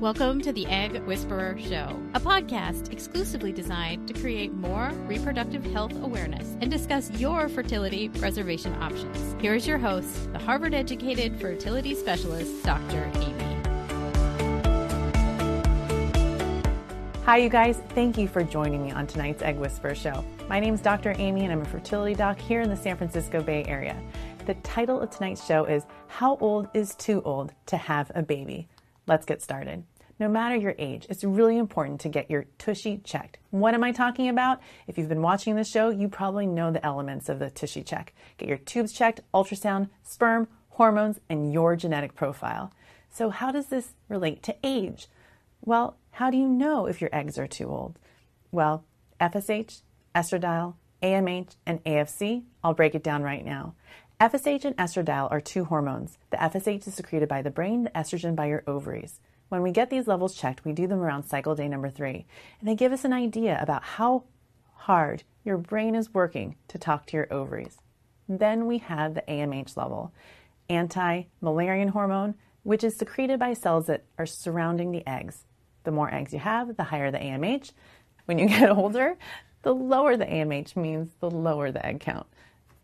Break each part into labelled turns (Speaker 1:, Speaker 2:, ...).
Speaker 1: Welcome to the Egg Whisperer Show, a podcast exclusively designed to create more reproductive health awareness and discuss your fertility preservation options. Here is your host, the Harvard educated fertility specialist, Dr. Aimee.
Speaker 2: Hi, you guys. Thank you for joining me on tonight's Egg Whisperer Show. My name is Dr. Aimee, and I'm a fertility doc here in the San Francisco Bay Area. The title of tonight's show is How Old is Too Old to Have a Baby? Let's get started. No matter your age, it's really important to get your tushy checked. What am I talking about? If you've been watching the show, you probably know the elements of the tushy check. Get your tubes checked, ultrasound, sperm, hormones, and your genetic profile. So, how does this relate to age? Well, how do you know if your eggs are too old? Well, FSH, estradiol, AMH, and AFC, I'll break it down right now. FSH and estradiol are two hormones. The FSH is secreted by the brain, the estrogen by your ovaries. When we get these levels checked, we do them around cycle day number three, and they give us an idea about how hard your brain is working to talk to your ovaries. Then we have the AMH level, anti Müllerian hormone, which is secreted by cells that are surrounding the eggs. The more eggs you have, the higher the AMH. When you get older, the lower the AMH means the lower the egg count.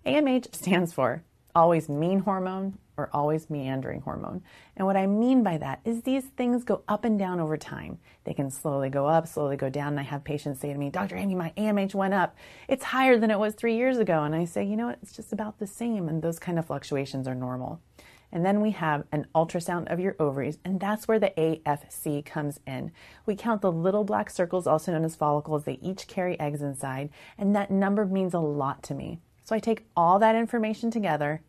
Speaker 2: AMH stands for always mean hormone or always meandering hormone. And what I mean by that is these things go up and down over time. They can slowly go up, slowly go down. And I have patients say to me, Dr. Aimee, my AMH went up. It's higher than it was three years ago. And I say, you know what? It's just about the same. And those kind of fluctuations are normal. And then we have an ultrasound of your ovaries, and that's where the AFC comes in. We count the little black circles, also known as follicles. They each carry eggs inside, and that number means a lot to me. So I take all that information together,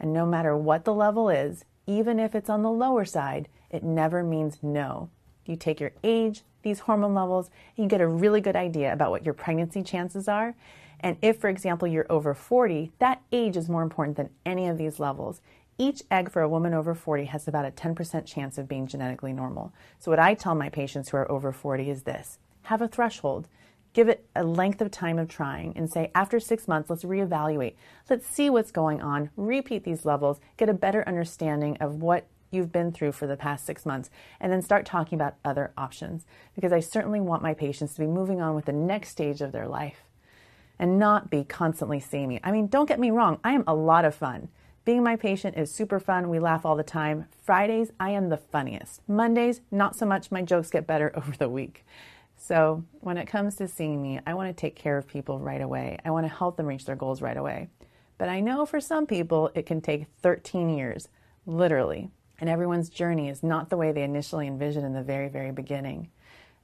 Speaker 2: and no matter what the level is, even if it's on the lower side, it never means no. You take your age, these hormone levels, and you get a really good idea about what your pregnancy chances are. And if, for example, you're over 40, that age is more important than any of these levels. Each egg for a woman over 40 has about a 10% chance of being genetically normal. So, what I tell my patients who are over 40 is this have a threshold. Give it a length of time of trying and say, after six months, let's reevaluate. Let's see what's going on, repeat these levels, get a better understanding of what you've been through for the past six months, and then start talking about other options. Because I certainly want my patients to be moving on with the next stage of their life and not be constantly seeing me. I mean, don't get me wrong, I am a lot of fun. Being my patient is super fun. We laugh all the time. Fridays, I am the funniest. Mondays, not so much. My jokes get better over the week. So, when it comes to seeing me, I want to take care of people right away. I want to help them reach their goals right away. But I know for some people, it can take 13 years, literally. And everyone's journey is not the way they initially envisioned in the very, very beginning.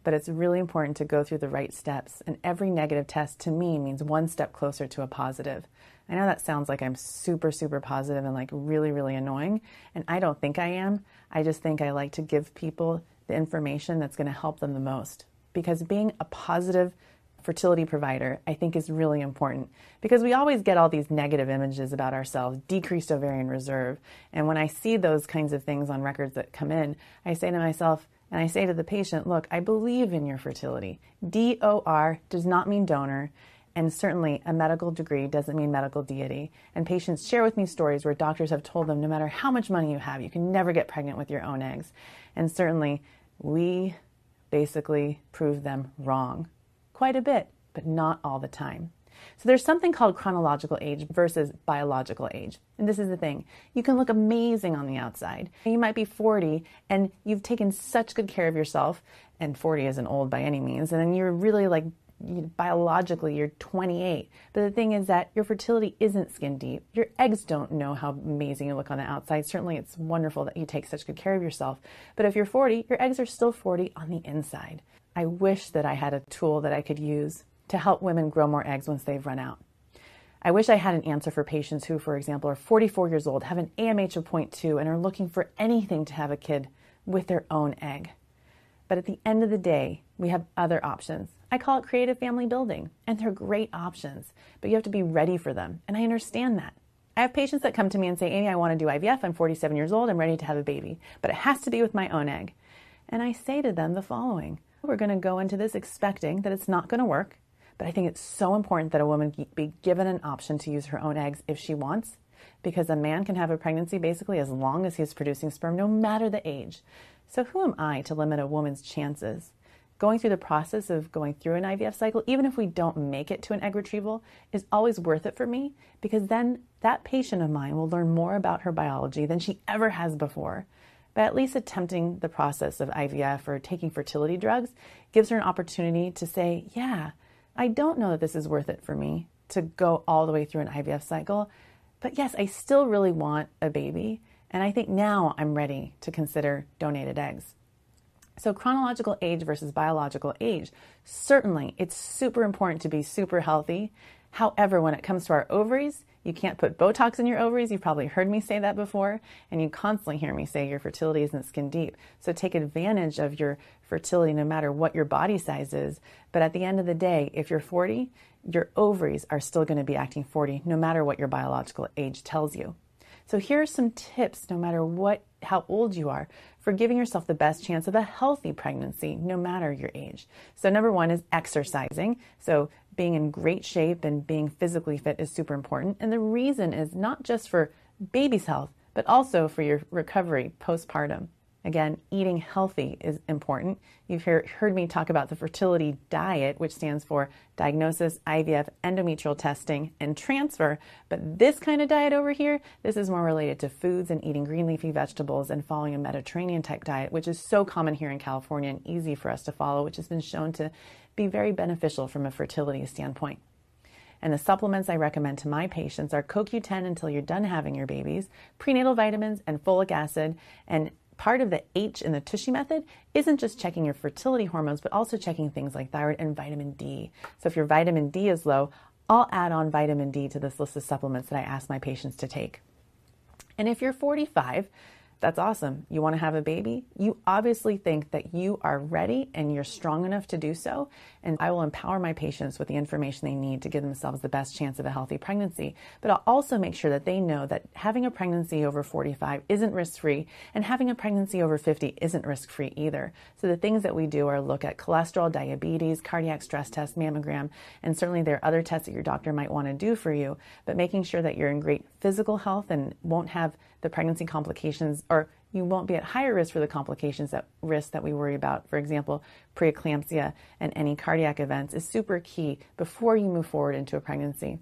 Speaker 2: But it's really important to go through the right steps. And every negative test to me means one step closer to a positive. I know that sounds like I'm super, super positive and like really, really annoying. And I don't think I am. I just think I like to give people the information that's going to help them the most because being a positive fertility provider, I think is really important because we always get all these negative images about ourselves, decreased ovarian reserve. And when I see those kinds of things on records that come in, I say to myself, and I say to the patient, look, I believe in your fertility. D O R does not mean donor. And certainly, a medical degree doesn't mean medical deity. And patients share with me stories where doctors have told them no matter how much money you have, you can never get pregnant with your own eggs. And certainly, we basically prove them wrong quite a bit, but not all the time. So there's something called chronological age versus biological age. And this is the thing. You can look amazing on the outside. You might be 40 and you've taken such good care of yourself, and 40 isn't old by any means, and then you're really like biologically you're 28 but the thing is that your fertility isn't skin deep. Your eggs don't know how amazing you look on the outside. Certainly it's wonderful that you take such good care of yourself. But if you're 40 your eggs are still 40 on the inside. I wish that i had a tool that i could use to help women grow more eggs once they've run out. I wish I had an answer for patients who, for example, are 44 years old, have an AMH of 0.2, and are looking for anything to have a kid with their own egg. But at the end of the day, we have other options. I call it creative family building, and they're great options, but you have to be ready for them. And I understand that. I have patients that come to me and say, Aimee, I want to do IVF. I'm 47 years old. I'm ready to have a baby, but it has to be with my own egg. And I say to them the following We're going to go into this expecting that it's not going to work, but I think it's so important that a woman be given an option to use her own eggs if she wants. because a man can have a pregnancy basically as long as he's producing sperm, no matter the age. So, who am I to limit a woman's chances? Going through the process of going through an IVF cycle, even if we don't make it to an egg retrieval, is always worth it for me because then that patient of mine will learn more about her biology than she ever has before. By at least attempting the process of IVF or taking fertility drugs gives her an opportunity to say, Yeah, I don't know that this is worth it for me to go all the way through an IVF cycle. But yes, I still really want a baby. And I think now I'm ready to consider donated eggs. So, chronological age versus biological age. Certainly, it's super important to be super healthy. However, when it comes to our ovaries, you can't put Botox in your ovaries. You've probably heard me say that before, and you constantly hear me say your fertility isn't skin deep. So, take advantage of your fertility no matter what your body size is. But at the end of the day, if you're 40, your ovaries are still going to be acting 40 no matter what your biological age tells you. So here are some tips no matter what how old you are for giving yourself the best chance of a healthy pregnancy no matter your age. So number 1 is exercising. So being in great shape and being physically fit is super important and the reason is not just for baby's health but also for your recovery postpartum. Again, eating healthy is important. You've heard, heard me talk about the fertility diet, which stands for diagnosis, IVF, endometrial testing, and transfer. But this kind of diet over here, this is more related to foods and eating green leafy vegetables and following a Mediterranean type diet, which is so common here in California and easy for us to follow, which has been shown to be very beneficial from a fertility standpoint. And the supplements I recommend to my patients are CoQ10 until you're done having your babies, prenatal vitamins, and folic acid. And part of the H in the Tushy method isn't just checking your fertility hormones, but also checking things like thyroid and vitamin D. So if your vitamin D is low, I'll add on vitamin D to this list of supplements that I ask my patients to take. And if you're 45, that's awesome. You want to have a baby? You obviously think that you are ready and you're strong enough to do so. And I will empower my patients with the information they need to give themselves the best chance of a healthy pregnancy. But I'll also make sure that they know that having a pregnancy over 45 isn't risk free and having a pregnancy over 50 isn't risk free either. So the things that we do are look at cholesterol, diabetes, cardiac stress test, mammogram, and certainly there are other tests that your doctor might want to do for you, but making sure that you're in great physical health and won't have the pregnancy complications or you won't be at higher risk for the complications that risk that we worry about. For example, preeclampsia and any cardiac events is super key before you move forward into a pregnancy.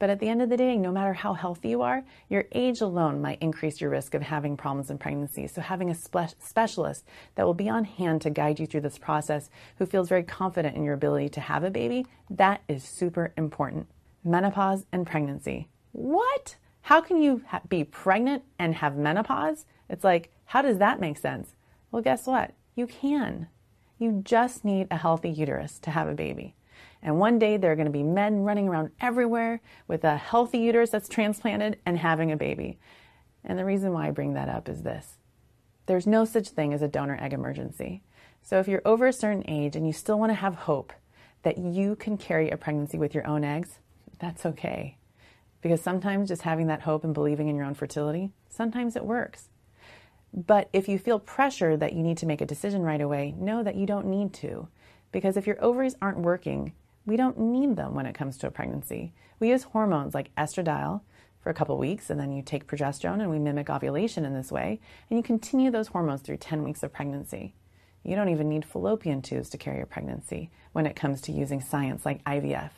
Speaker 2: But at the end of the day, no matter how healthy you are, your age alone might increase your risk of having problems in pregnancy. So, having a spe- specialist that will be on hand to guide you through this process, who feels very confident in your ability to have a baby, that is super important. Menopause and pregnancy. What? How can you ha- be pregnant and have menopause? It's like, how does that make sense? Well, guess what? You can. You just need a healthy uterus to have a baby. And one day there are going to be men running around everywhere with a healthy uterus that's transplanted and having a baby. And the reason why I bring that up is this there's no such thing as a donor egg emergency. So if you're over a certain age and you still want to have hope that you can carry a pregnancy with your own eggs, that's okay. Because sometimes just having that hope and believing in your own fertility, sometimes it works. But if you feel pressure that you need to make a decision right away, know that you don't need to. Because if your ovaries aren't working, we don't need them when it comes to a pregnancy. We use hormones like estradiol for a couple weeks, and then you take progesterone and we mimic ovulation in this way, and you continue those hormones through 10 weeks of pregnancy. You don't even need fallopian tubes to carry a pregnancy when it comes to using science like IVF.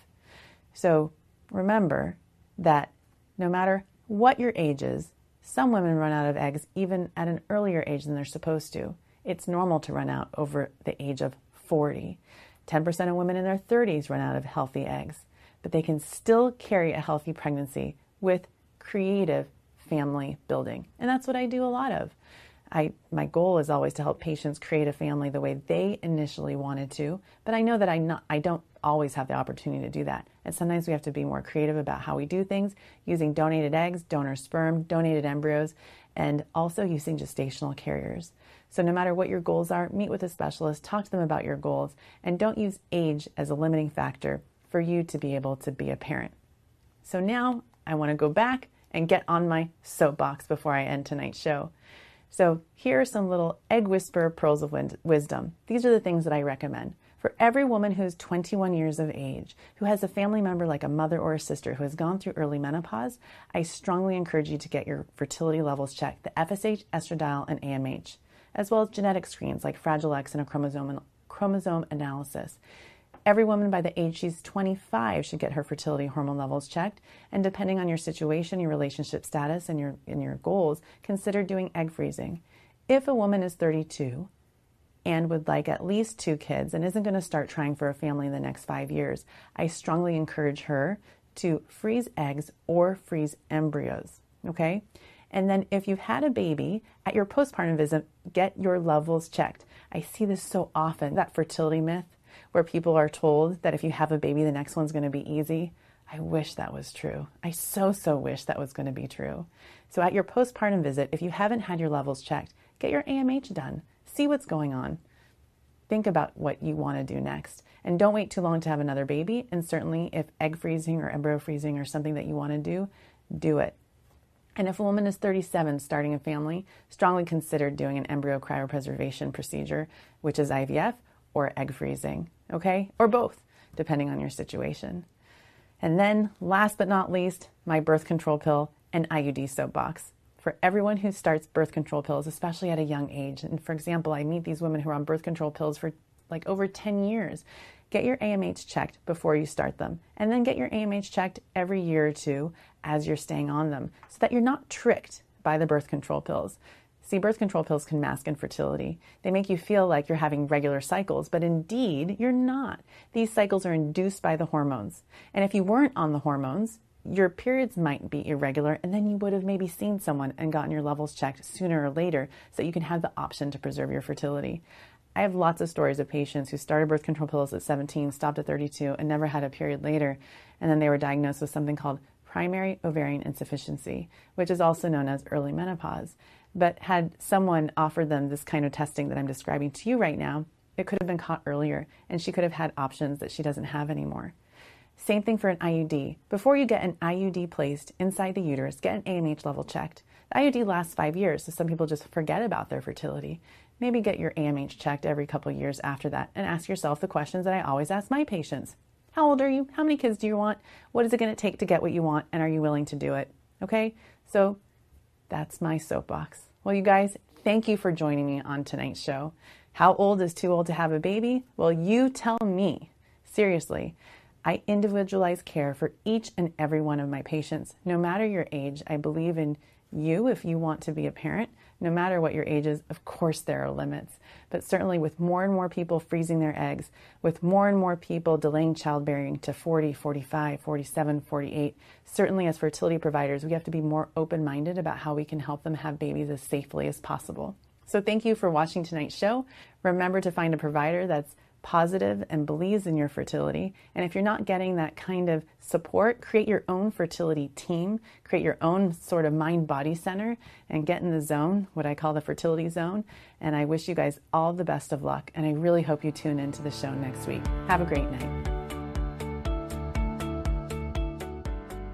Speaker 2: So remember, that no matter what your age is, some women run out of eggs even at an earlier age than they're supposed to. It's normal to run out over the age of 40. 10% of women in their 30s run out of healthy eggs, but they can still carry a healthy pregnancy with creative family building. And that's what I do a lot of. I, my goal is always to help patients create a family the way they initially wanted to, but I know that I, not, I don't always have the opportunity to do that. And sometimes we have to be more creative about how we do things using donated eggs, donor sperm, donated embryos, and also using gestational carriers. So, no matter what your goals are, meet with a specialist, talk to them about your goals, and don't use age as a limiting factor for you to be able to be a parent. So, now I want to go back and get on my soapbox before I end tonight's show. So, here are some little egg whisperer pearls of wisdom. These are the things that I recommend. For every woman who's 21 years of age, who has a family member like a mother or a sister who has gone through early menopause, I strongly encourage you to get your fertility levels checked, the FSH, estradiol, and AMH, as well as genetic screens like Fragile X and a chromosome, chromosome analysis. Every woman by the age she's 25 should get her fertility hormone levels checked, and depending on your situation, your relationship status, and your, and your goals, consider doing egg freezing. If a woman is 32, and would like at least two kids and isn't going to start trying for a family in the next five years, I strongly encourage her to freeze eggs or freeze embryos. Okay? And then if you've had a baby at your postpartum visit, get your levels checked. I see this so often that fertility myth where people are told that if you have a baby, the next one's going to be easy. I wish that was true. I so, so wish that was going to be true. So, at your postpartum visit, if you haven't had your levels checked, get your AMH done. See what's going on. Think about what you want to do next. And don't wait too long to have another baby. And certainly, if egg freezing or embryo freezing or something that you want to do, do it. And if a woman is 37 starting a family, strongly consider doing an embryo cryopreservation procedure, which is IVF or egg freezing, okay? Or both, depending on your situation. And then, last but not least, my birth control pill and IUD soapbox for everyone who starts birth control pills, especially at a young age. And for example, I meet these women who are on birth control pills for like over 10 years. Get your AMH checked before you start them, and then get your AMH checked every year or two as you're staying on them so that you're not tricked by the birth control pills. See, birth control pills can mask infertility. They make you feel like you're having regular cycles, but indeed, you're not. These cycles are induced by the hormones. And if you weren't on the hormones, your periods might be irregular, and then you would have maybe seen someone and gotten your levels checked sooner or later so you can have the option to preserve your fertility. I have lots of stories of patients who started birth control pills at 17, stopped at 32, and never had a period later, and then they were diagnosed with something called primary ovarian insufficiency, which is also known as early menopause. But had someone offered them this kind of testing that I'm describing to you right now, it could have been caught earlier, and she could have had options that she doesn't have anymore. Same thing for an IUD. Before you get an IUD placed inside the uterus, get an AMH level checked. The IUD lasts five years, so some people just forget about their fertility. Maybe get your AMH checked every couple years after that and ask yourself the questions that I always ask my patients. How old are you? How many kids do you want? What is it going to take to get what you want? And are you willing to do it? Okay, so that's my soapbox. Well, you guys, thank you for joining me on tonight's show. How old is too old to have a baby? Well, you tell me. Seriously. I individualize care for each and every one of my patients. No matter your age, I believe in you if you want to be a parent. No matter what your age is, of course, there are limits. But certainly, with more and more people freezing their eggs, with more and more people delaying childbearing to 40, 45, 47, 48, certainly as fertility providers, we have to be more open minded about how we can help them have babies as safely as possible. So, thank you for watching tonight's show. Remember to find a provider that's positive and believes in your fertility. And if you're not getting that kind of support, create your own fertility team, create your own sort of mind body center, and get in the zone, what I call the fertility zone. And I wish you guys all the best of luck. And I really hope you tune into the show next week. Have a great night.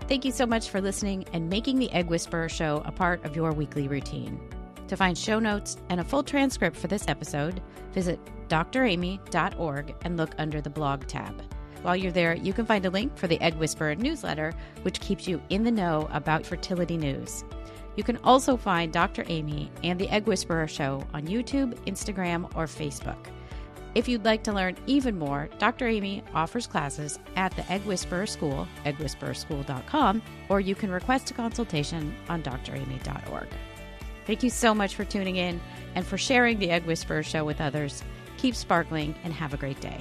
Speaker 1: Thank you so much for listening and making the Egg Whisperer Show a part of your weekly routine. To find show notes and a full transcript for this episode, visit draimee.org and look under the blog tab. While you're there, you can find a link for the Egg Whisperer newsletter, which keeps you in the know about fertility news. You can also find Dr. Aimee and the Egg Whisperer Show on YouTube, Instagram, or Facebook. If you'd like to learn even more, Dr. Aimee offers classes at the Egg Whisperer School, eggwhispererschool.com, or you can request a consultation on draimee.org. Thank you so much for tuning in and for sharing the Egg Whisperer show with others. Keep sparkling and have a great day.